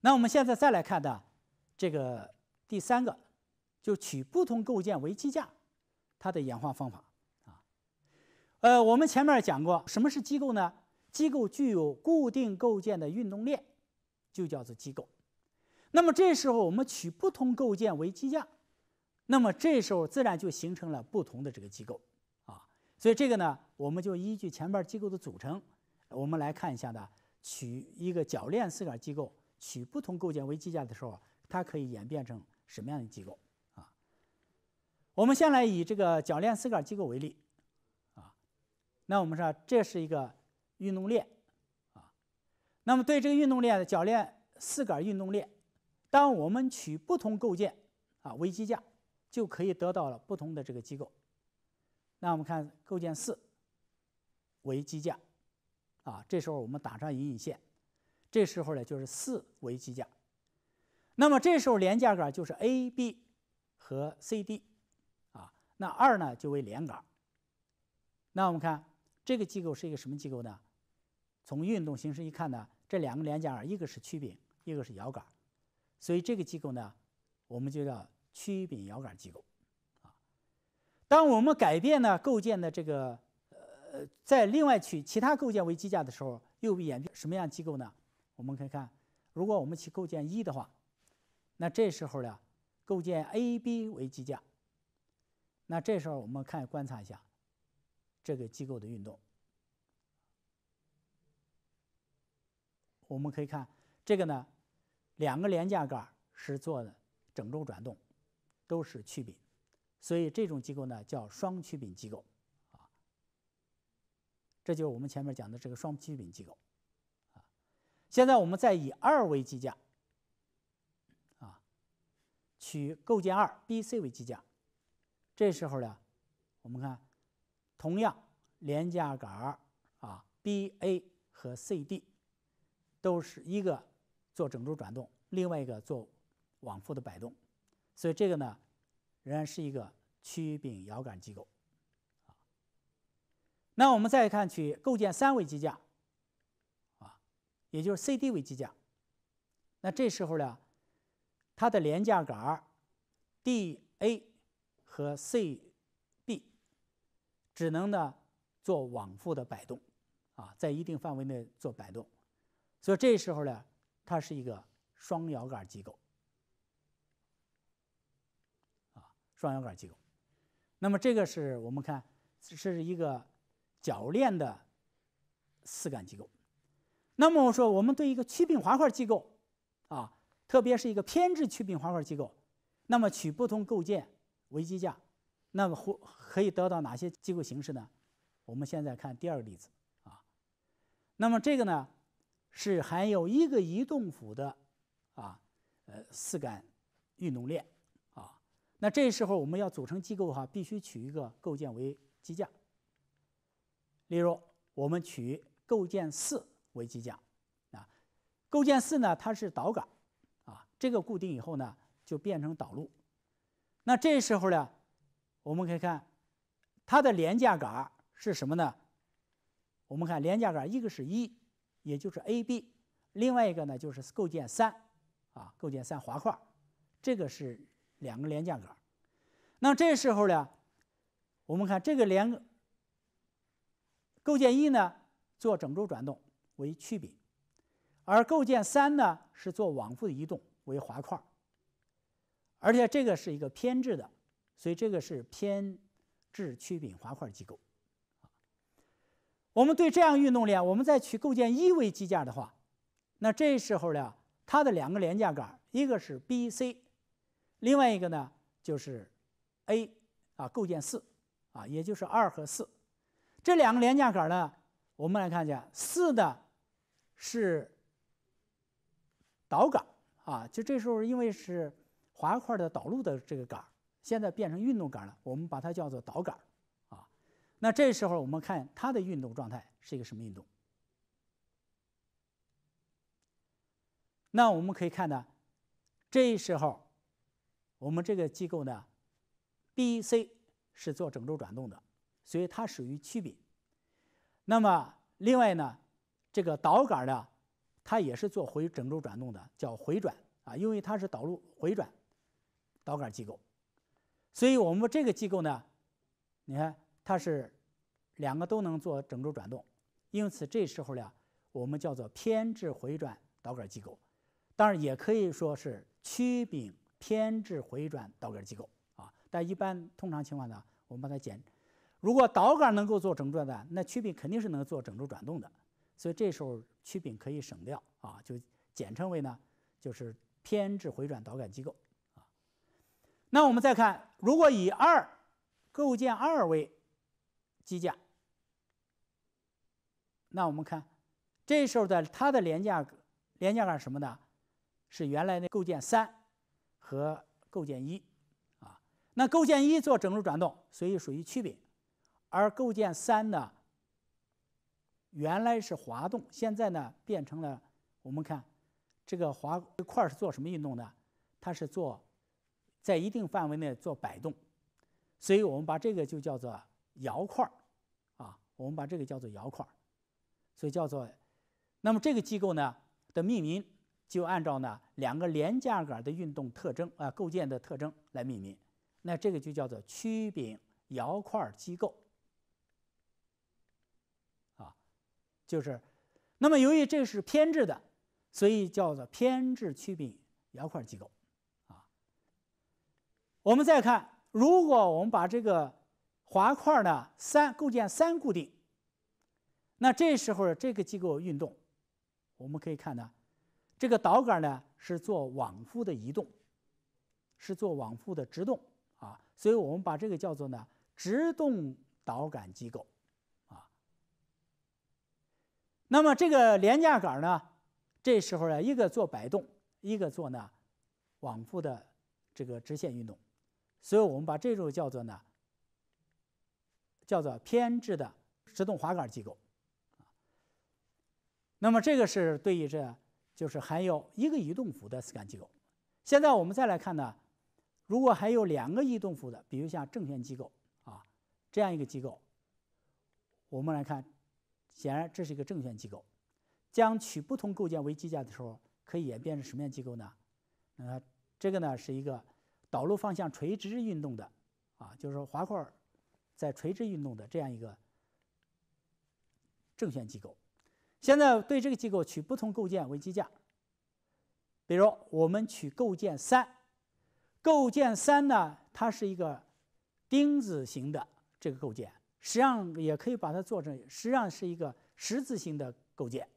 那我们现在再来看的这个第三个，就取不同构件为基架，它的演化方法啊。呃，我们前面讲过，什么是机构呢？机构具有固定构件的运动链，就叫做机构。那么这时候我们取不同构件为基架，那么这时候自然就形成了不同的这个机构啊。所以这个呢，我们就依据前面机构的组成，我们来看一下呢，取一个铰链四杆机构，取不同构件为基架的时候，它可以演变成什么样的机构啊？我们先来以这个铰链丝杆机构为例啊。那我们说这是一个运动链啊。那么对这个运动链的铰链丝杆运动链。当我们取不同构件啊为基架，就可以得到了不同的这个机构。那我们看构件四为基架，啊，这时候我们打上引引线，这时候呢就是四为基架。那么这时候连架杆就是 A、B 和 C、D，啊，那二呢就为连杆。那我们看这个机构是一个什么机构呢？从运动形式一看呢，这两个连架杆一个是曲柄，一个是摇杆。所以这个机构呢，我们就叫曲柄摇杆机构，啊，当我们改变呢构件的这个呃，在另外取其他构件为基架的时候，又演变什么样机构呢？我们可以看，如果我们去构建一的话，那这时候呢，构建 A、B 为基架，那这时候我们看观察一下这个机构的运动，我们可以看这个呢。两个连架杆是做的整周转动，都是曲柄，所以这种机构呢叫双曲柄机构，啊，这就是我们前面讲的这个双曲柄机构，现在我们再以二为基架，啊，取构件二 B、C 为基架，这时候呢，我们看，同样连架杆啊 B、A 和 C、D 都是一个。做整周转动，另外一个做往复的摆动，所以这个呢，仍然是一个曲柄摇杆机构，啊。那我们再看取构件三维基架，也就是 CD 为基架，那这时候呢，它的连架杆 DA 和 CB 只能呢做往复的摆动，啊，在一定范围内做摆动，所以这时候呢。它是一个双摇杆机构，啊，双摇杆机构。那么这个是我们看是一个铰链的四杆机构。那么我说，我们对一个曲柄滑块机构，啊，特别是一个偏置曲柄滑块机构，那么取不同构件为基架，那么或可以得到哪些机构形式呢？我们现在看第二个例子，啊，那么这个呢？是含有一个移动辅的啊，呃，四杆运动链啊。那这时候我们要组成机构的话，必须取一个构件为基架。例如，我们取构件四为基架啊。构件四呢，它是导杆啊，这个固定以后呢，就变成导路。那这时候呢，我们可以看它的连架杆是什么呢？我们看连架杆，一个是一。也就是 A、B，另外一个呢就是构件三，啊，构件三滑块，这个是两个连架杆。那这时候呢，我们看这个连构件一呢做整周转动为曲柄，而构件三呢是做往复的移动为滑块，而且这个是一个偏置的，所以这个是偏置曲柄滑块机构。我们对这样运动链，我们再取构件一为基架的话，那这时候呢，它的两个连架杆，一个是 B、C，另外一个呢就是 A 啊，构件四啊，也就是二和四，这两个连架杆呢，我们来看一下四的是导杆啊，就这时候因为是滑块的导路的这个杆，现在变成运动杆了，我们把它叫做导杆啊。那这时候我们看它的运动状态是一个什么运动？那我们可以看呢，这时候我们这个机构呢，B、C 是做整周转动的，所以它属于曲柄。那么另外呢，这个导杆呢，它也是做回整轴转动的，叫回转啊，因为它是导入回转导杆机构，所以我们这个机构呢，你看它是两个都能做整轴转动，因此这时候呢，我们叫做偏置回转导杆机构，当然也可以说是曲柄偏置回转导杆机构啊，但一般通常情况呢，我们把它简，如果导杆能够做整轴转，那曲柄肯定是能做整轴转动的，所以这时候曲柄可以省掉啊，就简称为呢，就是偏置回转导杆机构啊。那我们再看，如果以二构件二为机架，那我们看这时候的它的连架连架杆什么呢？是原来的构件三和构件一啊。那构件一做整轴转动，所以属于曲柄，而构件三呢，原来是滑动，现在呢变成了我们看这个滑这块是做什么运动呢？它是做在一定范围内做摆动，所以我们把这个就叫做摇块啊，我们把这个叫做摇块所以叫做，那么这个机构呢的命名就按照呢两个连架杆的运动特征啊构件的特征来命名，那这个就叫做曲柄摇块机构，啊，就是，那么由于这是偏置的，所以叫做偏置曲柄摇块机构，啊，我们再看，如果我们把这个滑块呢三构件三固定。那这时候这个机构运动，我们可以看呢，这个导杆呢是做往复的移动，是做往复的直动啊，所以我们把这个叫做呢直动导杆机构啊。那么这个廉价杆呢，这时候呢一个做摆动，一个做呢往复的这个直线运动，所以我们把这种叫做呢叫做偏置的直动滑杆机构。那么这个是对于这，就是含有一个移动幅的丝杆机构。现在我们再来看呢，如果还有两个移动幅的，比如像正弦机构啊这样一个机构，我们来看，显然这是一个正弦机构。将取不同构件为机架的时候，可以演变成什么样机构呢？呃，这个呢是一个导入方向垂直运动的啊，就是说滑块在垂直运动的这样一个正弦机构。现在对这个机构取不同构件为机架，比如我们取构件三，构件三呢，它是一个钉子形的这个构件，实际上也可以把它做成，实际上是一个十字形的构件。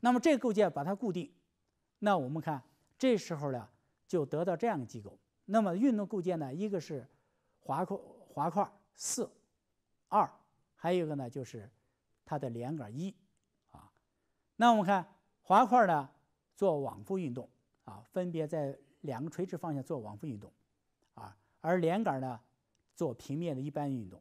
那么这个构件把它固定，那我们看这时候呢，就得到这样的机构。那么运动构件呢，一个是滑块滑块四二，还有一个呢就是它的连杆一啊。那我们看滑块呢，做往复运动啊，分别在两个垂直方向做往复运动啊，而连杆呢做平面的一般运动，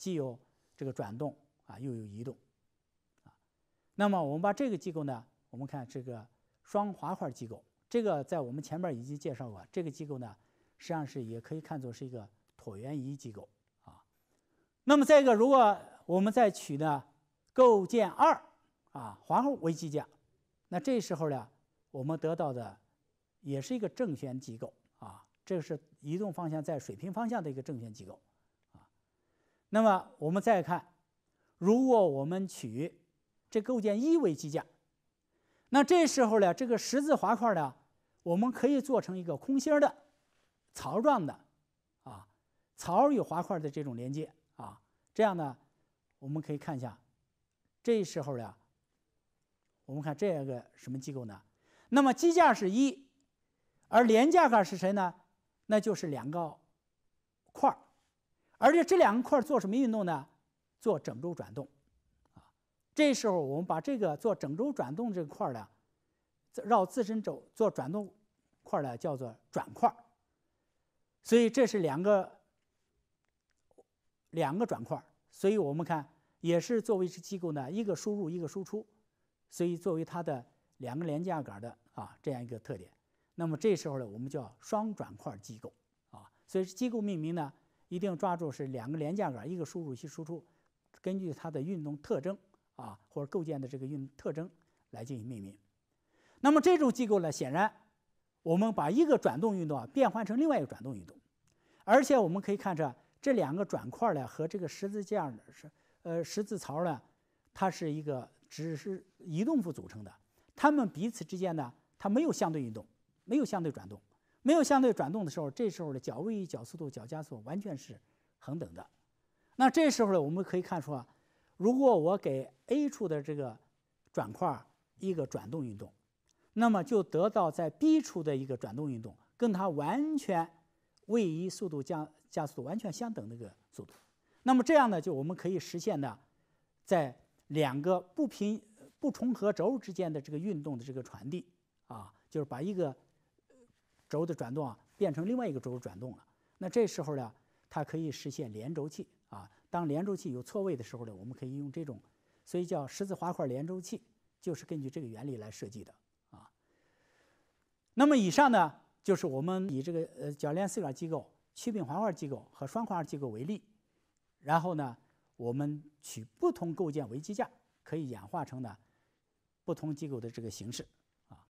既有这个转动啊，又有移动啊。那么我们把这个机构呢，我们看这个双滑块机构，这个在我们前面已经介绍过，这个机构呢实际上是也可以看作是一个椭圆仪机构啊。那么再一个，如果我们再取呢构件二。啊，滑块为机架，那这时候呢，我们得到的也是一个正弦机构啊，这个是移动方向在水平方向的一个正弦机构。那么我们再看，如果我们取这构件一为机架，那这时候呢，这个十字滑块呢，我们可以做成一个空心的槽状的啊，槽与滑块的这种连接啊，这样呢，我们可以看一下，这时候呢。我们看这个什么机构呢？那么机架是一，而连架杆是谁呢？那就是两个块儿，而且这两个块做什么运动呢？做整轴转动，啊，这时候我们把这个做整轴转动这块儿呢，绕自身轴做转动块呢，叫做转块儿。所以这是两个两个转块儿，所以我们看也是作为机构呢，一个输入一个输出。所以，作为它的两个连架杆的啊这样一个特点，那么这时候呢，我们叫双转块机构啊。所以机构命名呢，一定抓住是两个连架杆，一个输入，一个输出，根据它的运动特征啊或者构建的这个运特征来进行命名。那么这种机构呢，显然我们把一个转动运动啊变换成另外一个转动运动，而且我们可以看出这两个转块呢和这个十字架是呃十字槽呢，它是一个只是移动符组成的，它们彼此之间呢，它没有相对运动，没有相对转动，没有相对转动的时候，这时候的角位移、角速度、角加速度完全是恒等的。那这时候呢，我们可以看出啊，如果我给 A 处的这个转块一个转动运动，那么就得到在 B 处的一个转动运动，跟它完全位移速度加加速度完全相等的一个速度。那么这样呢，就我们可以实现呢，在两个不平不重合轴之间的这个运动的这个传递啊，就是把一个轴的转动啊变成另外一个轴转动了。那这时候呢，它可以实现连轴器。啊，当连轴器有错位的时候呢，我们可以用这种，所以叫十字滑块连轴器，就是根据这个原理来设计的啊。那么以上呢，就是我们以这个呃铰链四角机构、曲柄滑块机构和双块机构为例，然后呢，我们取不同构件为基架，可以演化成呢不同机构的这个形式。